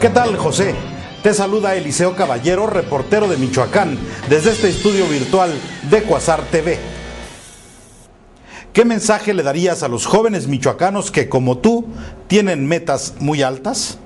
¿Qué tal, José? Te saluda Eliseo Caballero, reportero de Michoacán, desde este estudio virtual de Cuasar TV. ¿Qué mensaje le darías a los jóvenes michoacanos que, como tú, tienen metas muy altas?